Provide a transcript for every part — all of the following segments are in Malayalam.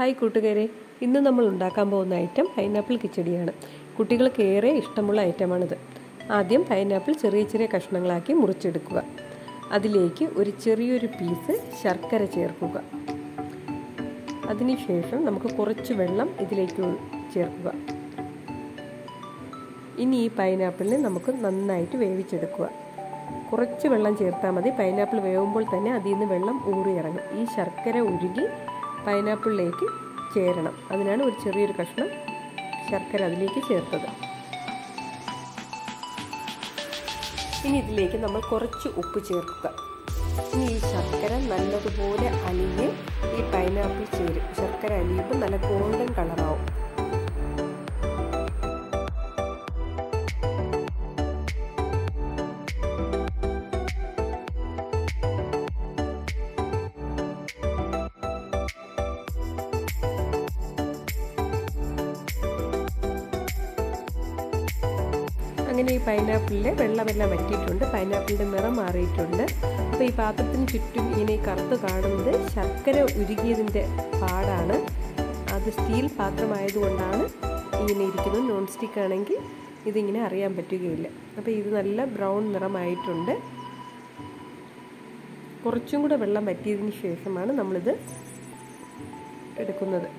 ഹായ് കൂട്ടുകാരെ ഇന്ന് നമ്മൾ ഉണ്ടാക്കാൻ പോകുന്ന ഐറ്റം പൈനാപ്പിൾ കിച്ചടിയാണ്. കുട്ടികൾക്ക് ഏറെ ഇഷ്ടമുള്ള ഐറ്റമാണിത് ആദ്യം പൈനാപ്പിൾ ചെറിയ ചെറിയ കഷ്ണങ്ങളാക്കി മുറിച്ചെടുക്കുക. അതിലേക്ക് ഒരു ചെറിയൊരു പീസ് ശർക്കര ചേർക്കുക. അതിനുശേഷം നമുക്ക് കുറച്ച് വെള്ളം ഇതിലേക്ക് ചേർക്കുക. ഇനി ഈ പൈനാപ്പിളിനെ നമുക്ക് നന്നായിട്ട് വേവിച്ചെടുക്കുക. കുറച്ച് വെള്ളം ചേർത്താൽ മതി. പൈനാപ്പിൾ വേവുമ്പോൾ തന്നെ അതിൽ നിന്ന് വെള്ളം ഊറിയിറങ്ങും. ഈ ശർക്കര ഉരുകി പൈനാപ്പിളിലേക്ക് ചേരണം. അതിനാണ് ഒരു ചെറിയൊരു കഷ്ണം ശർക്കര അതിലേക്ക് ചേർത്തത്. ഇനി ഇതിലേക്ക് നമ്മൾ കുറച്ച് ഉപ്പ് ചേർക്കുക. ഇനി ഈ ശർക്കര നല്ലതുപോലെ അലിഞ്ഞ് ഈ പൈനാപ്പിൾ ചേരും. ശർക്കര അലിയുമ്പോൾ നല്ല ഗോൾഡൻ കളറാവും. അങ്ങനെ ഈ പൈനാപ്പിളിൽ വെള്ളമെല്ലാം വറ്റിയിട്ടുണ്ട്. പൈനാപ്പിളിന്റെ നിറം മാറിയിട്ടുണ്ട്. അപ്പോൾ ഈ പാത്രത്തിന് ചുറ്റും ഇങ്ങനെ കറുത്ത് കാണുന്നത് ശർക്കര ഉരുകിയതിന്റെ പാടാണ്. അത് സ്റ്റീൽ പാത്രമായതുകൊണ്ടാണ് ഇങ്ങനെ ഇരിക്കുന്നത്. നോൺ സ്റ്റിക്ക് ആണെങ്കിൽ ഇതിങ്ങനെ അറിയാൻ പറ്റുകയില്ല. അപ്പോൾ ഇത് നല്ല ബ്രൗൺ നിറമായിട്ടുണ്ട്. കുറച്ചും കൂടെ വെള്ളം വറ്റിയതിന് ശേഷമാണ് നമ്മളിത് എടുക്കുന്നത്.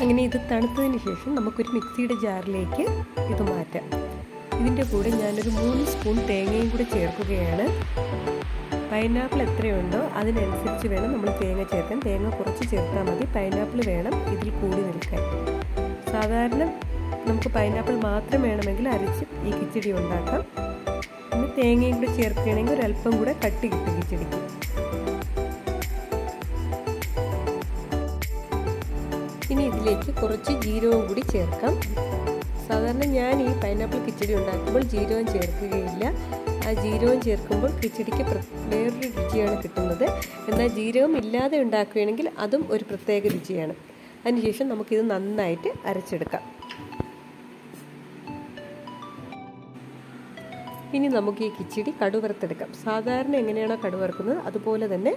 അങ്ങനെ ഇത് തണുത്തതിന് ശേഷം നമുക്കൊരു മിക്സിയുടെ ജാറിലേക്ക് ഇത് മാറ്റാം. ഇതിന്റെ കൂടെ ഞാനൊരു മൂന്ന് സ്പൂൺ തേങ്ങയും കൂടെ ചേർക്കുകയാണ്. പൈനാപ്പിൾ എത്രയുണ്ടോ അതിനനുസരിച്ച് വേണം നമ്മൾ തേങ്ങ ചേർക്കാൻ. തേങ്ങ കുറച്ച് ചേർത്താൽ മതി. പൈനാപ്പിൾ വേണം ഇതിൽ കൂടി നിൽക്കാൻ. സാധാരണ നമുക്ക് പൈനാപ്പിൾ മാത്രം വേണമെങ്കിൽ അരച്ച് ഈ കിച്ചടി ഉണ്ടാക്കാം. പിന്നെ തേങ്ങയും കൂടെ ചേർക്കുകയാണെങ്കിൽ ഒരല്പം കൂടെ കട്ടി കിട്ടും കിച്ചടിക്ക്. ഇനി ഇതിലേക്ക് കുറച്ച് ജീരകവും കൂടി ചേർക്കാം. സാധാരണ ഞാൻ ഈ പൈനാപ്പിൾ കിച്ചടി ഉണ്ടാക്കുമ്പോൾ ജീരകം ചേർക്കുകയില്ല. ആ ജീരകം ചേർക്കുമ്പോൾ കിച്ചടിക്ക് വേറൊരു രുചിയാണ് കിട്ടുന്നത്. എന്നാൽ ജീരകം ഇല്ലാതെ ഉണ്ടാക്കുകയാണെങ്കിൽ അതും ഒരു പ്രത്യേക രുചിയാണ്. അതിനുശേഷം നമുക്കിത് നന്നായിട്ട് അരച്ചെടുക്കാം. ഇനി നമുക്ക് ഈ കിച്ചടി കടുവറുത്തെടുക്കാം. സാധാരണ എങ്ങനെയാണോ കടുവറുക്കുന്നത് അതുപോലെ തന്നെ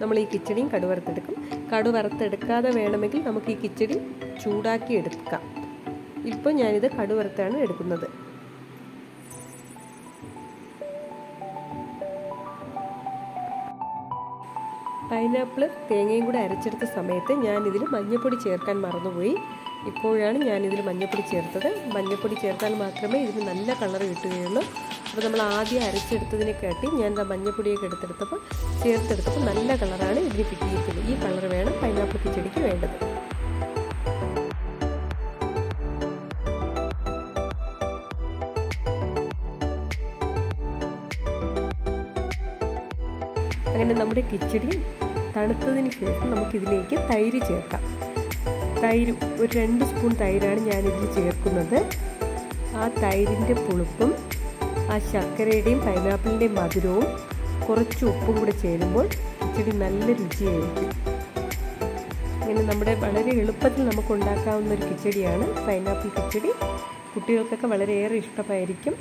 നമ്മൾ ഈ കിച്ചടിയും കടുവറുത്തെടുക്കും. കടുവറുത്തെടുക്കാതെ വേണമെങ്കിൽ നമുക്ക് ഈ കിച്ചടി ചൂടാക്കി എടുക്കാം. ഇപ്പോൾ ഞാനിത് കടു വറുത്താണ് എടുക്കുന്നത്. പൈനാപ്പിൾ തേങ്ങയും കൂടെ അരച്ചെടുത്ത സമയത്ത് ഞാനിതിൽ മഞ്ഞൾപ്പൊടി ചേർക്കാൻ മറന്നുപോയി. ഇപ്പോഴാണ് ഞാനിതിൽ മഞ്ഞൾപ്പൊടി ചേർത്തത്. മഞ്ഞൾപ്പൊടി ചേർത്താൽ മാത്രമേ ഇതിന് നല്ല കളർ കിട്ടുകയുള്ളൂ. അപ്പോൾ നമ്മൾ ആദ്യം അരച്ചെടുത്തതിനെ കാട്ടി ഞാൻ ആ മഞ്ഞൾപ്പൊടിയൊക്കെ എടുത്തെടുത്തപ്പോൾ ചേർത്തെടുത്തപ്പോൾ നല്ല കളറാണ് ഇതിന് കിട്ടിയിരിക്കുന്നത്. ഈ കളർ വേണം പൈനാപ്പിൾ കിച്ചടിക്ക് വേണ്ടത്. അങ്ങനെ നമ്മുടെ കിച്ചടി തണുത്തതിന് ശേഷം നമുക്കിതിലേക്ക് തൈര് ചേർക്കാം. തൈര് ഒരു രണ്ട് സ്പൂൺ തൈരാണ് ഞാനിതിൽ ചേർക്കുന്നത്. ആ തൈരിന്റെ പുളിപ്പും ആ ശർക്കരയുടെയും പൈനാപ്പിളിന്റെയും മധുരവും കുറച്ച് ഉപ്പും കൂടെ ചേരുമ്പോൾ ഇച്ചിരി നല്ല രുചിയായിരിക്കും. ഇങ്ങനെ നമ്മുടെ വളരെ എളുപ്പത്തിൽ നമുക്ക് ഉണ്ടാക്കാവുന്ന ഒരു കിച്ചടിയാണ് പൈനാപ്പിൾ കിച്ചടി. കുട്ടികൾക്കൊക്കെ വളരെയേറെ ഇഷ്ടമായിരിക്കും.